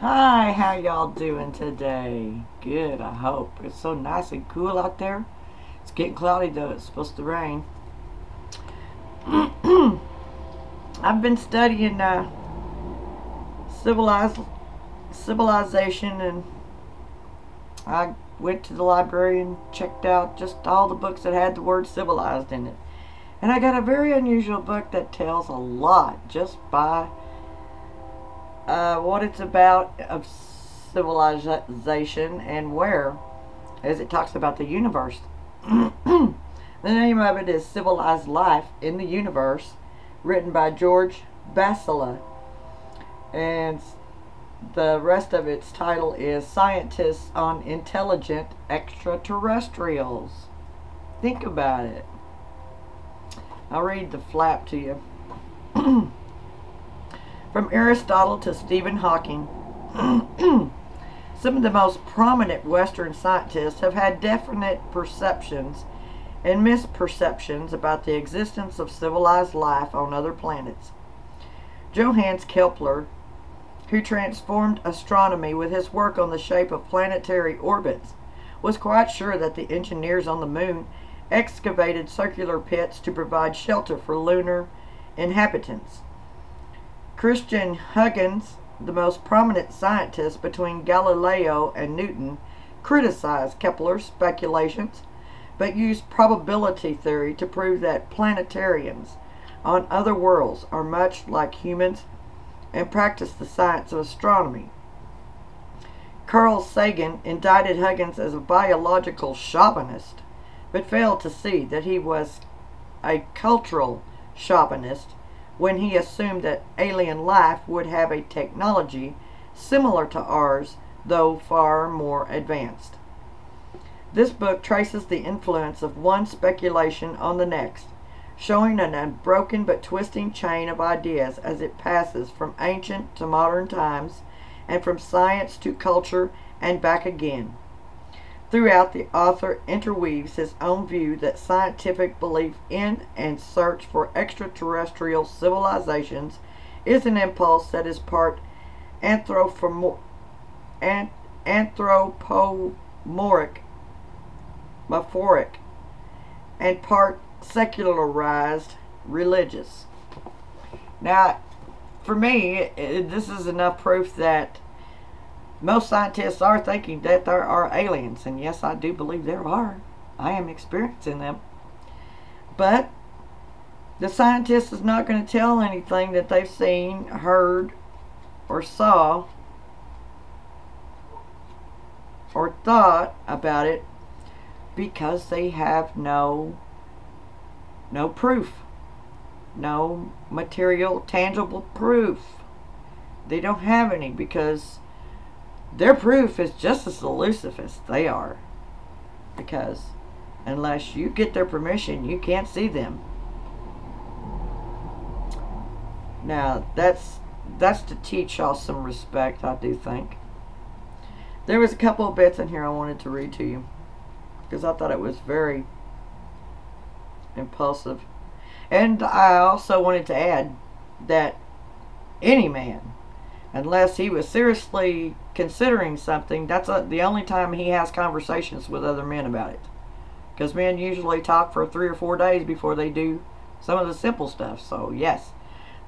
Hi, how y'all doing today? Good, I hope. It's so nice and cool out there. It's getting cloudy though, it's supposed to rain. I've been studying uh, civilized civilization and I went to the library and checked out just all the books that had the word civilized in it. And I got a very unusual book that tells a lot just by uh, what it's about of civilization and where, as it talks about the universe. the name of it is Civilized Life in the Universe, written by George Basalla. And the rest of its title is Scientists on Intelligent Extraterrestrials. Think about it. I'll read the flap to you. From Aristotle to Stephen Hawking, some of the most prominent Western scientists have had definite perceptions and misperceptions about the existence of civilized life on other planets. Johannes Kepler, who transformed astronomy with his work on the shape of planetary orbits, was quite sure that the engineers on the moon excavated circular pits to provide shelter for lunar inhabitants. Christian Huygens, the most prominent scientist between Galileo and Newton, criticized Kepler's speculations, but used probability theory to prove that planetarians on other worlds are much like humans and practice the science of astronomy. Carl Sagan indicted Huygens as a biological chauvinist, but failed to see that he was a cultural chauvinist when he assumed that alien life would have a technology similar to ours, though far more advanced. This book traces the influence of one speculation on the next, showing an unbroken but twisting chain of ideas as it passes from ancient to modern times and from science to culture and back again. Throughout, the author interweaves his own view that scientific belief in and search for extraterrestrial civilizations is an impulse that is part anthropomorphic, metaphoric, and part secularized religious. Now, for me, this is enough proof that most scientists are thinking that there are aliens, and yes, I do believe there are. I am experiencing them. But the scientist is not going to tell anything that they've seen, heard, or saw, or thought about it because they have no no proof no material tangible proof they don't have any because their proof is just as elusive as they are. Because unless you get their permission, you can't see them. Now, that's that's to teach y'all some respect, I do think. There was a couple of bits in here I wanted to read to you. Because I thought it was very impulsive. And I also wanted to add that any man unless he was seriously considering something, that's a, the only time he has conversations with other men about it. Because men usually talk for three or four days before they do some of the simple stuff. So, yes,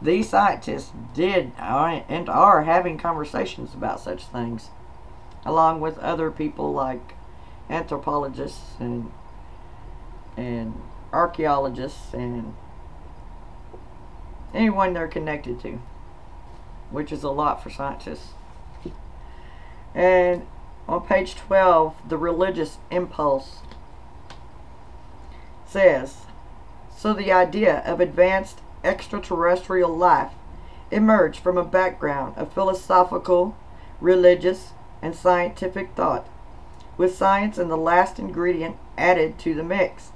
these scientists did are, and are having conversations about such things, along with other people like anthropologists and and archaeologists and anyone they're connected to which is a lot for scientists. And on page 12, the religious impulse says, so the idea of advanced extraterrestrial life emerged from a background of philosophical, religious, and scientific thought, with science and the last ingredient added to the mix.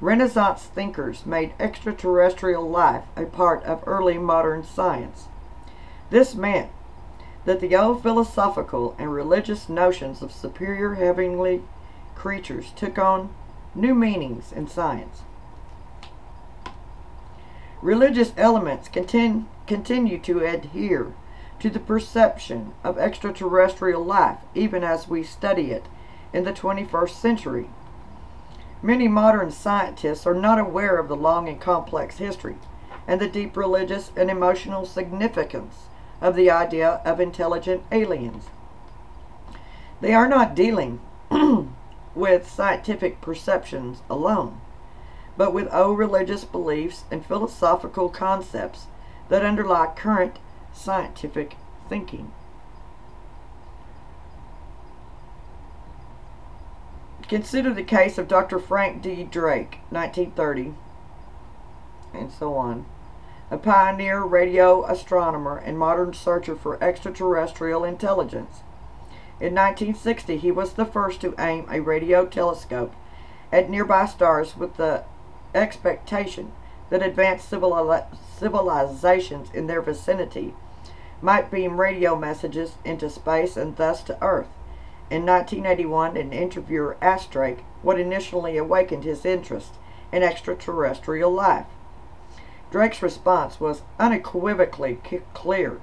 Renaissance thinkers made extraterrestrial life a part of early modern science. This meant that the old philosophical and religious notions of superior heavenly creatures took on new meanings in science. Religious elements continue, continue to adhere to the perception of extraterrestrial life, even as we study it in the 21st century. Many modern scientists are not aware of the long and complex history and the deep religious and emotional significance of the idea of intelligent aliens. They are not dealing with scientific perceptions alone, but with old religious beliefs and philosophical concepts that underlie current scientific thinking. Consider the case of Dr. Frank D. Drake, 1930, and so on, a pioneer radio astronomer and modern searcher for extraterrestrial intelligence. In 1960, he was the first to aim a radio telescope at nearby stars with the expectation that advanced civilizations in their vicinity might beam radio messages into space and thus to Earth. In 1981, an interviewer asked Drake what initially awakened his interest in extraterrestrial life. Drake's response was unequivocally clear.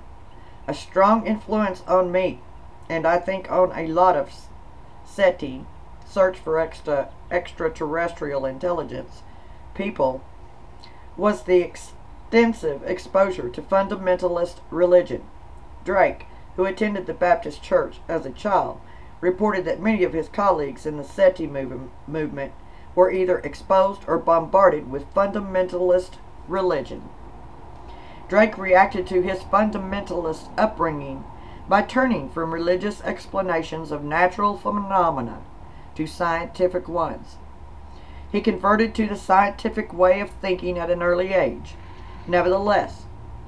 A strong influence on me, and I think on a lot of SETI, search for extra, extraterrestrial intelligence, people, was the extensive exposure to fundamentalist religion. Drake, who attended the Baptist Church as a child, reported that many of his colleagues in the SETI movement were either exposed or bombarded with fundamentalist religion. Drake reacted to his fundamentalist upbringing by turning from religious explanations of natural phenomena to scientific ones. He converted to the scientific way of thinking at an early age. Nevertheless,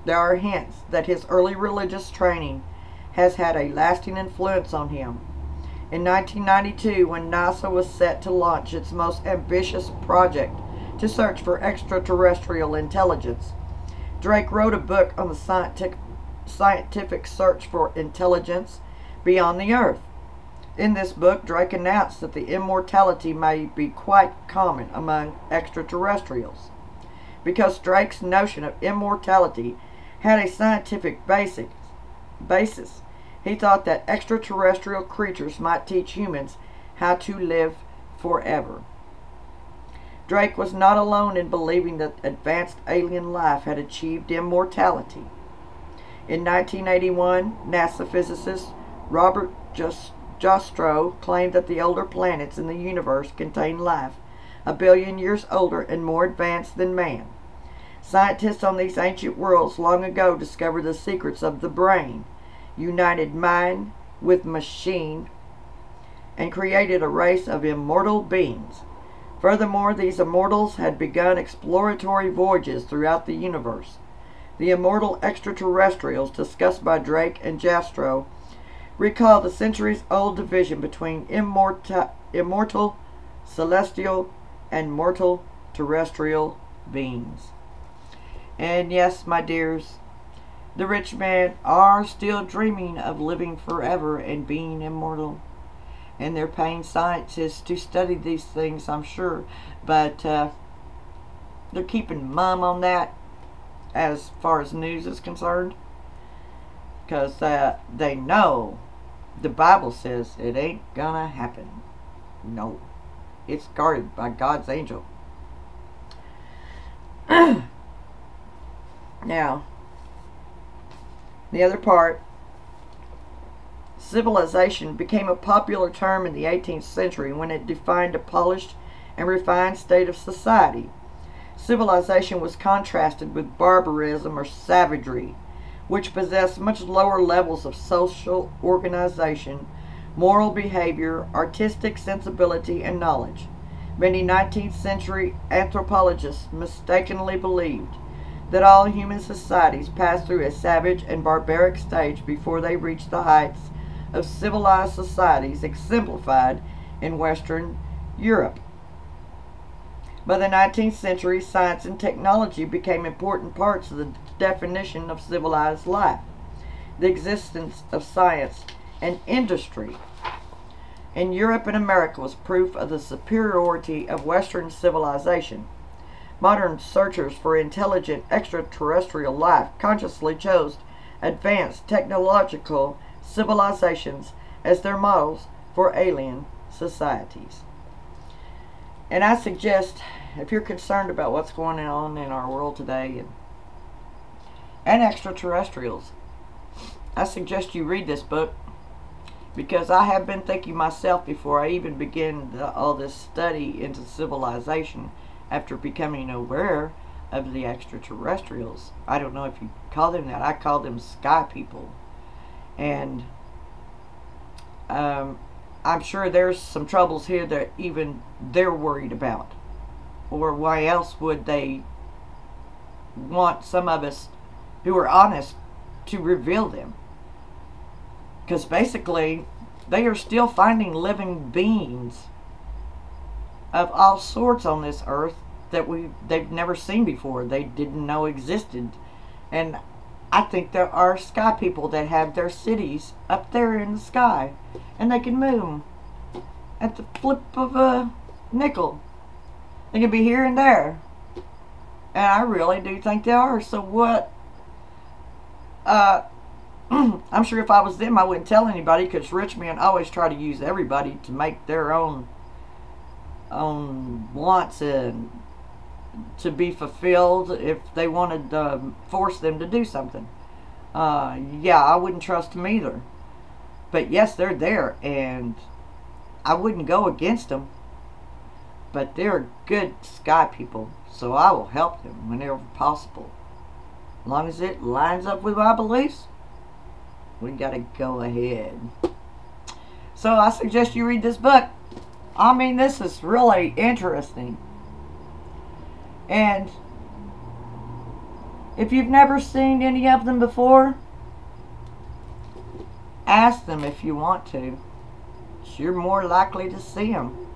there are hints that his early religious training has had a lasting influence on him in 1992, when NASA was set to launch its most ambitious project to search for extraterrestrial intelligence, Drake wrote a book on the scientific, search for intelligence beyond the Earth. In this book, Drake announced that the immortality may be quite common among extraterrestrials. Because Drake's notion of immortality had a scientific basic, basis, he thought that extraterrestrial creatures might teach humans how to live forever. Drake was not alone in believing that advanced alien life had achieved immortality. In 1981, NASA physicist Robert Jastrow claimed that the older planets in the universe contain life, a billion years older and more advanced than man. Scientists on these ancient worlds long ago discovered the secrets of the brain, united mind with machine, and created a race of immortal beings. Furthermore, these immortals had begun exploratory voyages throughout the universe. The immortal extraterrestrials discussed by Drake and Jastrow recall the centuries old division between immorta- immortal celestial and mortal terrestrial beings. And yes, my dears, the rich men are still dreaming of living forever and being immortal. And they're paying scientists to study these things, I'm sure. But uh, they're keeping mum on that as far as news is concerned. Because uh, they know the Bible says it ain't gonna happen. No. It's guarded by God's angel. now, the other part, civilization became a popular term in the 18th century when it defined a polished and refined state of society. Civilization was contrasted with barbarism or savagery, which possessed much lower levels of social organization, moral behavior, artistic sensibility, and knowledge. Many 19th century anthropologists mistakenly believed that all human societies pass through a savage and barbaric stage before they reach the heights of civilized societies exemplified in Western Europe. By the 19th century, science and technology became important parts of the definition of civilized life. The existence of science and industry in Europe and America was proof of the superiority of Western civilization. Modern searchers for intelligent extraterrestrial life consciously chose advanced technological civilizations as their models for alien societies. And I suggest, if you're concerned about what's going on in our world today and, and extraterrestrials, I suggest you read this book because I have been thinking myself before I even begin the, all this study into civilization after becoming aware of the extraterrestrials. I don't know if you call them that. I call them sky people. And um, I'm sure there's some troubles here that even they're worried about. Or why else would they want some of us who are honest to reveal them? Because basically, they are still finding living beings of all sorts on this earth that we they've never seen before. They didn't know existed. And I think there are sky people that have their cities up there in the sky and they can move at the flip of a nickel. They can be here and there. And I really do think they are. So what? Uh, I'm sure if I was them, I wouldn't tell anybody because rich men always try to use everybody to make their own own wants and to be fulfilled if they wanted to force them to do something. Uh, yeah, I wouldn't trust them either. But yes, they're there, and I wouldn't go against them. But they're good sky people, so I will help them whenever possible. As long as it lines up with my beliefs, we gotta go ahead. So I suggest you read this book. I mean, this is really interesting. And if you've never seen any of them before, ask them if you want to. You're more likely to see them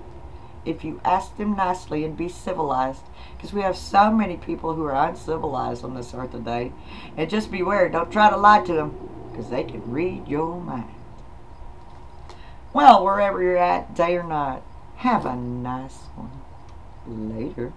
if you ask them nicely and be civilized. Because we have so many people who are uncivilized on this earth today. And just beware, don't try to lie to them because they can read your mind. Well, wherever you're at, day or night, have a nice one. Later.